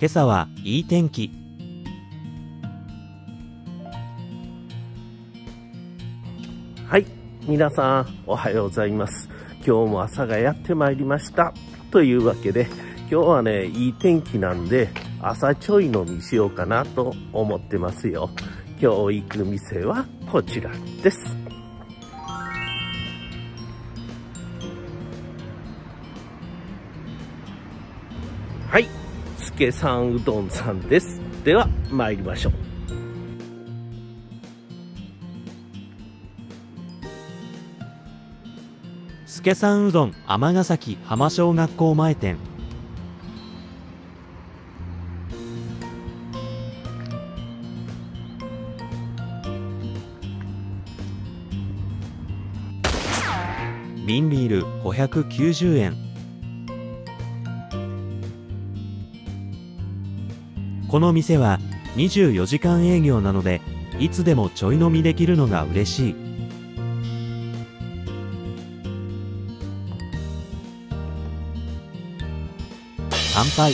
今朝はいい天気。はい皆さんおはようございます。今日も朝がやってまいりました。というわけで今日はねいい天気なんで朝ちょい飲みしようかなと思ってますよ。今日行く店はこちらです。助さんうどんさんです。では参りましょう。助さんうどん尼崎浜小学校前店。瓶ビール590円。この店は24時間営業なのでいつでもちょい飲みできるのが嬉しい。乾杯。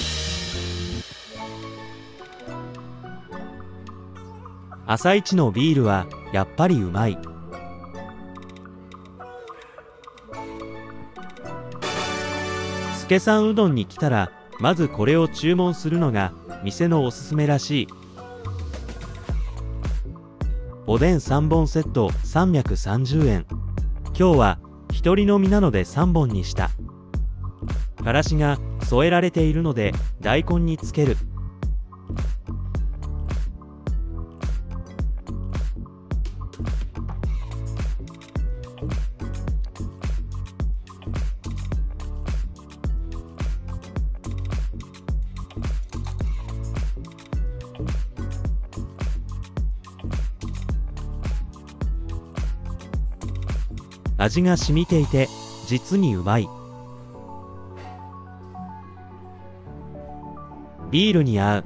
朝一のビールはやっぱりうまい。助さんうどんに来たらまずこれを注文するのが店のおすすめらしい。おでん3本セット330円。今日は1人飲みなので3本にした。からしが添えられているので大根につける。味が染みていて実にうまい。ビールに合う。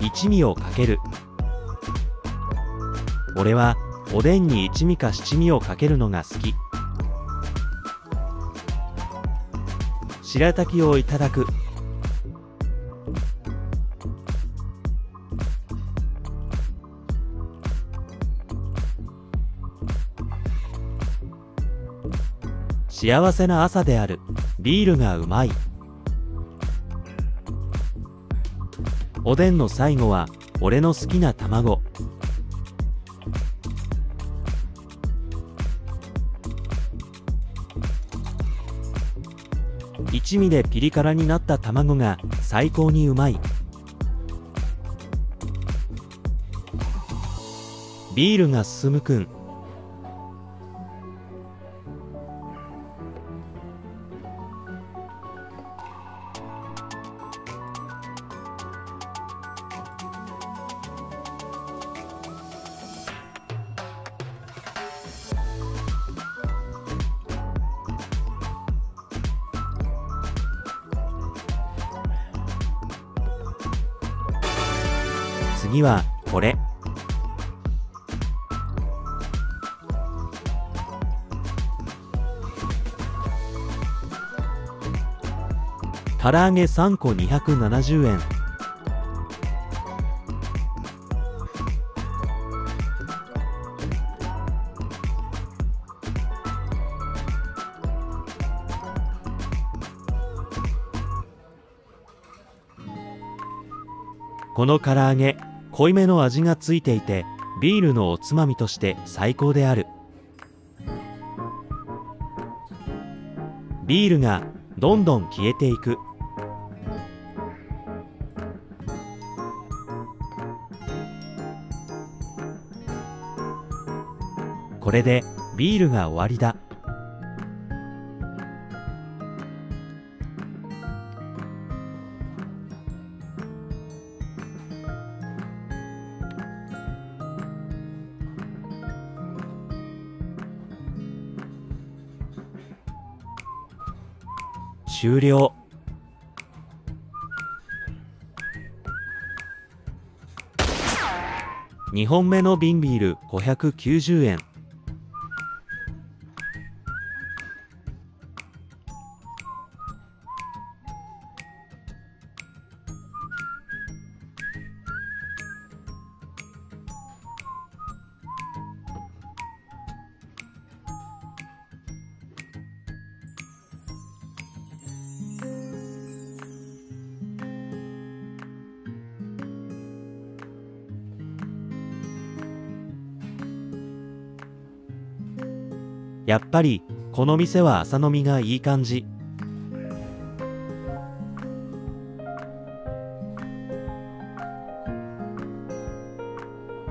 一味をかける。俺はおでんに一味か七味をかけるのが好き。白滝をいただく。幸せな朝である。ビールがうまい。おでんの最後は俺の好きな卵。七味でピリ辛になった卵が最高にうまい。ビールが進むくん。次はこれ。唐揚げ3個270円。この唐揚げ。濃いめの味がついていてビールのおつまみとして最高である。ビールがどんどん消えていく。これでビールが終わりだ。終了。2本目の瓶ビール590円。やっぱりこの店は朝飲みがいい感じ。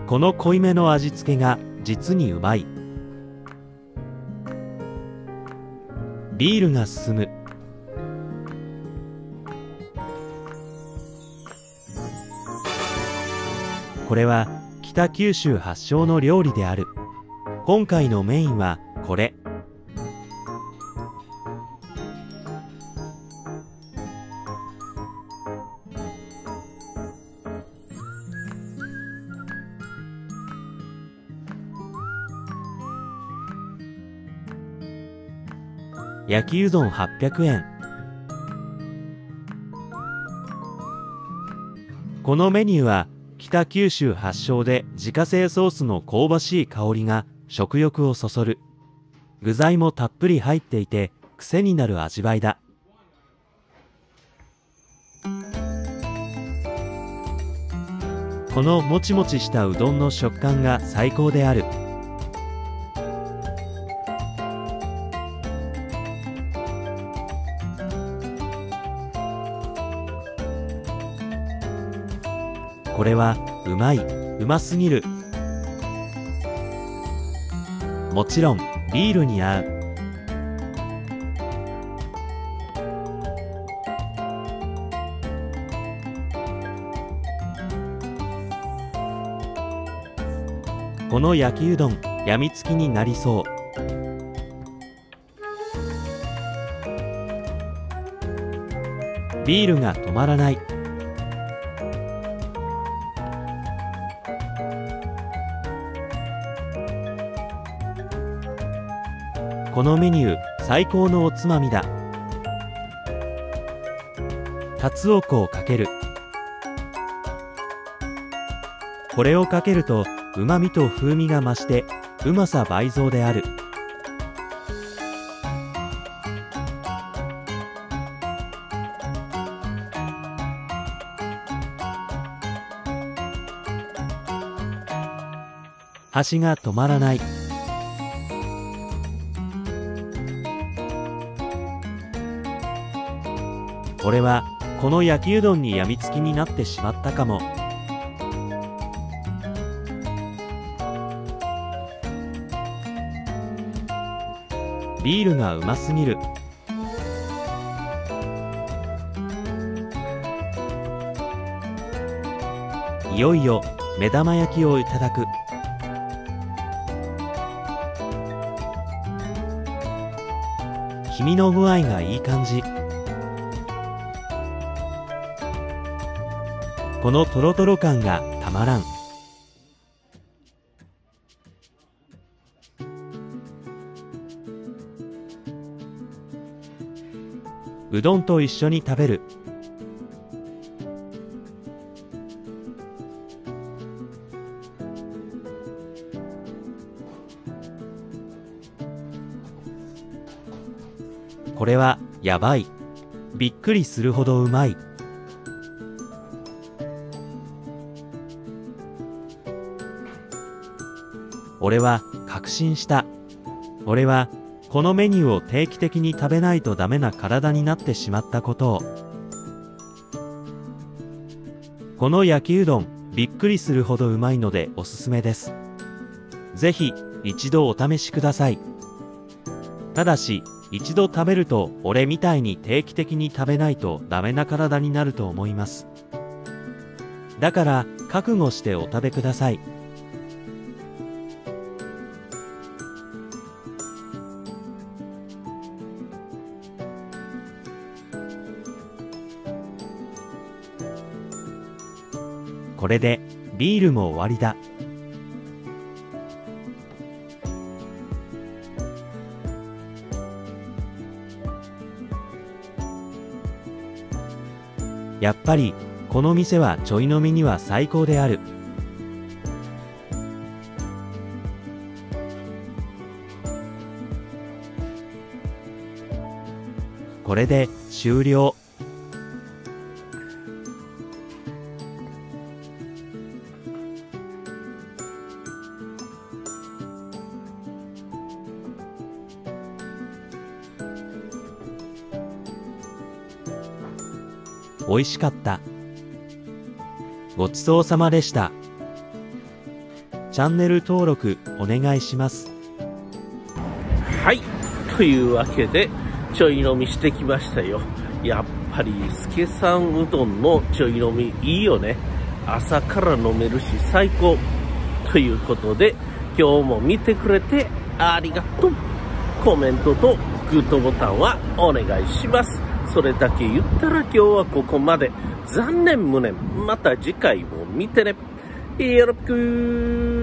この濃いめの味付けが実にうまい。ビールが進む。これは北九州発祥の料理である。今回のメインはこれ。焼きうどん800円。このメニューは北九州発祥で自家製ソースの香ばしい香りが食欲をそそる。具材もたっぷり入っていて癖になる味わいだ。このもちもちしたうどんの食感が最高である。これはうまいうますぎる。もちろん。ビールに合う。この焼きうどんやみつきになりそう。ビールが止まらない。このメニュー最高のおつまみだ。タツオコをかける。これをかけるとうまみと風味が増してうまさ倍増である。箸が止まらない。俺はこの焼きうどんにやみつきになってしまったかも。ビールがうますぎる。いよいよ目玉焼きをいただく。黄身の具合がいい感じ。このトロトロ感がたまらん。うどんと一緒に食べる。これはやばい。びっくりするほどうまい。俺は確信した。俺はこのメニューを定期的に食べないとダメな体になってしまったことを。この焼きうどんびっくりするほどうまいのでおすすめです。ぜひ一度お試しください。ただし一度食べると俺みたいに定期的に食べないとダメな体になると思います。だから覚悟してお食べください。これでビールも終わりだ。やっぱりこの店はちょい飲みには最高である。これで終了。美味しかった。ごちそうさまでした。チャンネル登録お願いします。はい。というわけで、ちょい飲みしてきましたよ。やっぱり、助さんうどんのちょい飲みいいよね。朝から飲めるし最高。ということで、今日も見てくれてありがとう。コメントとグッドボタンはお願いします。それだけ言ったら今日はここまで。残念無念。また次回も見てね。よろしく